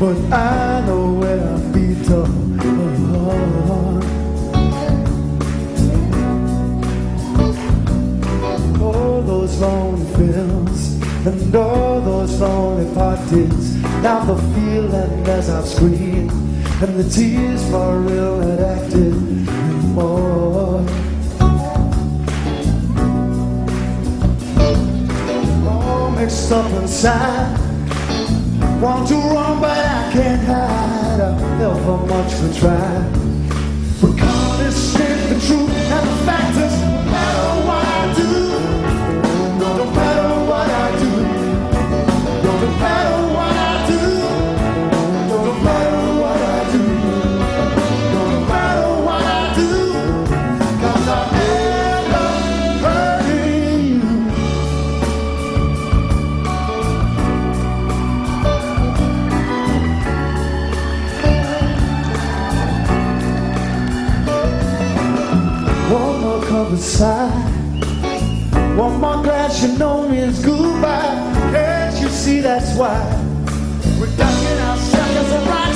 But I know when I beat up apart All those lonely films And all those lonely parties. Now the feeling as I scream And the tears for real had acted more. All mixed up inside. for much to try. other side. One more glass, you know means goodbye. Can't you see that's why we're ducking ourselves around?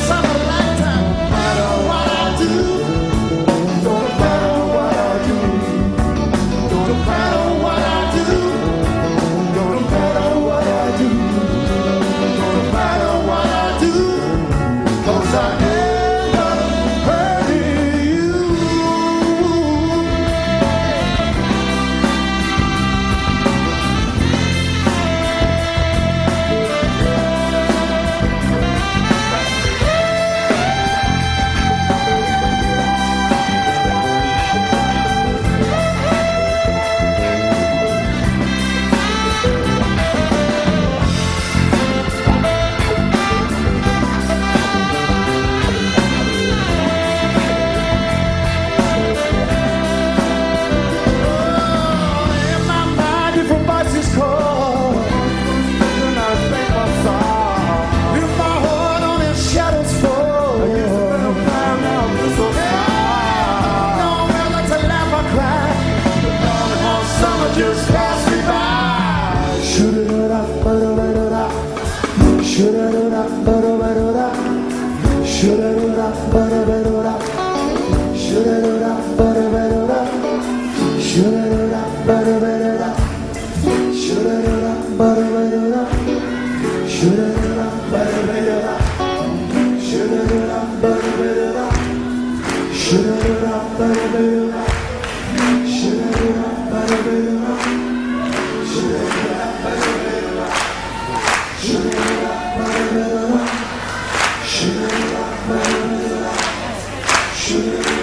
Shoot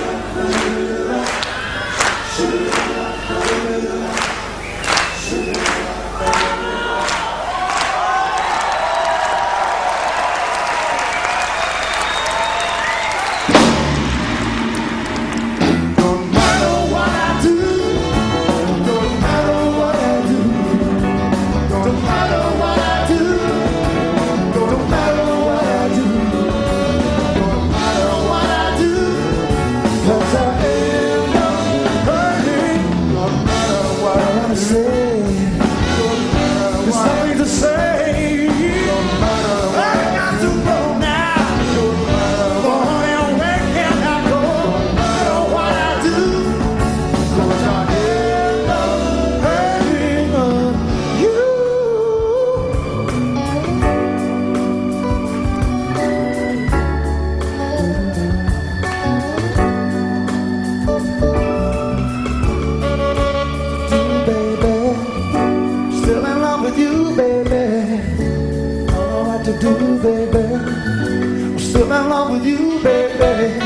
I'm still in love with you, baby.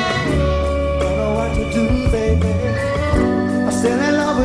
Don't know what to do, baby. I'm still in love with you.